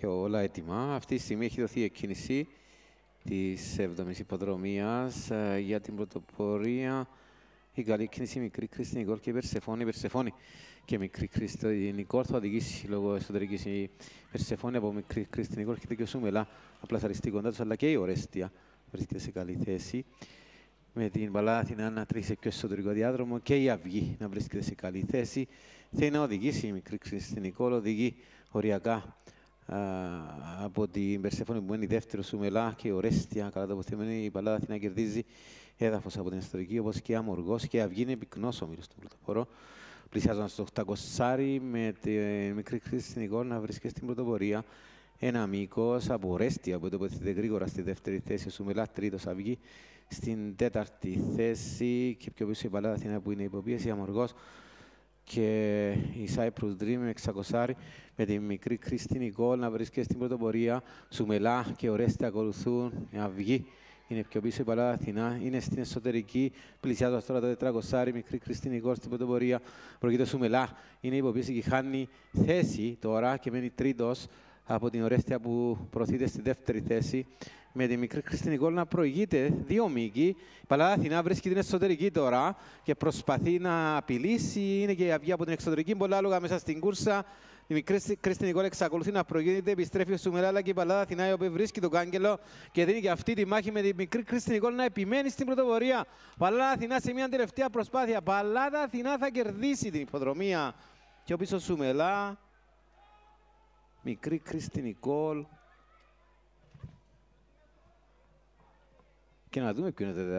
και όλα έτοιμα. Αυτή τη στιγμή έχει δοθεί εκκίνηση της 7ης υποδρομίας ε, για την πρωτοπορία. Η καλή κίνηση μικρή Κρίστη Νικόλ και η Περσεφόνη. Η Περσεφόνη και μικρή Κρίστη Νικόλ θα οδηγήσει λόγω εσωτερικής η Περσεφόνη από μικρή Κρίστη Νικόλ και και ο Σούμελα απλά θα ριστεί κοντά τους, αλλά και η Ορέστια βρίσκεται σε καλή θέση. Με την μπαλά Αθηνά να τρίσει πιο εσωτερικό διάδρομο και η Αυγή να βρίσκεται σε καλή θέση. Θέλει να οδηγήσει η μικρή Κρίστη Νικόλ, οδηγεί οριακά από την Περσέφωνη που είναι η δεύτερο σου μελά και ορέστια καλά τοποθετημένη η Παλάδα Αθήνα κερδίζει έδαφος από την ιστορική όπως και αμοργός και αυγή είναι πυκνός ο μύρος του πρωτοπόρο πλησιάζοντας στο 800 με τη μικρή κρίση στην εικόνα να βρίσκεται στην πρωτοπορία. Ένα μήκο από ορέστια που τοποθετείται γρήγορα στη δεύτερη θέση σου μελά τρίτος αυγή στην τέταρτη θέση. Και πιο πίσω η Παλάδα Αθήνα που είναι υποπίεση αμοργός και η Cyprus Dream 600 με τη μικρή Κρίστη Νικόλ να βρίσκεται στην πρωτοπορία. Σουμελά και Ορέστη ακολουθούν. Η Αυγή είναι πιο πίσω η Παλάδα Αθηνά. Είναι στην εσωτερική. Πλησιάζοντας τώρα το 400 μικρή Κρίστη Νικόλ στην πρωτοπορία. Προκείται Σουμελά. Είναι υποπίεση και χάνει θέση τώρα και μένει τρίτος από την Ορέστια που προωθείται στη δεύτερη θέση με τη μικρή Χριστίνη να προηγείται δύο μήκη. Η Παλάδα Αθηνά βρίσκει την εσωτερική τώρα και προσπαθεί να απειλήσει. Είναι και η αυγή από την εξωτερική. Πολλά άλογα μέσα στην κούρσα. Η μικρή Κρίστη Κόλ εξακολουθεί να προηγείται, επιστρέφει στο Μελάλα και η Παλάδα Αθηνά η οποία βρίσκει τον κάγκελο και δίνει και αυτή τη μάχη με τη μικρή Κρίστη Νικόλ να επιμένει στην πρωτοπορία. Παλάδα Αθηνά σε μια τελευταία προσπάθεια. Παλάδα Αθηνά θα κερδίσει την υποδρομία. Και ο πίσω Σουμελά. Μικρή Κρίστη Νικόλ. και να δούμε ποιο είναι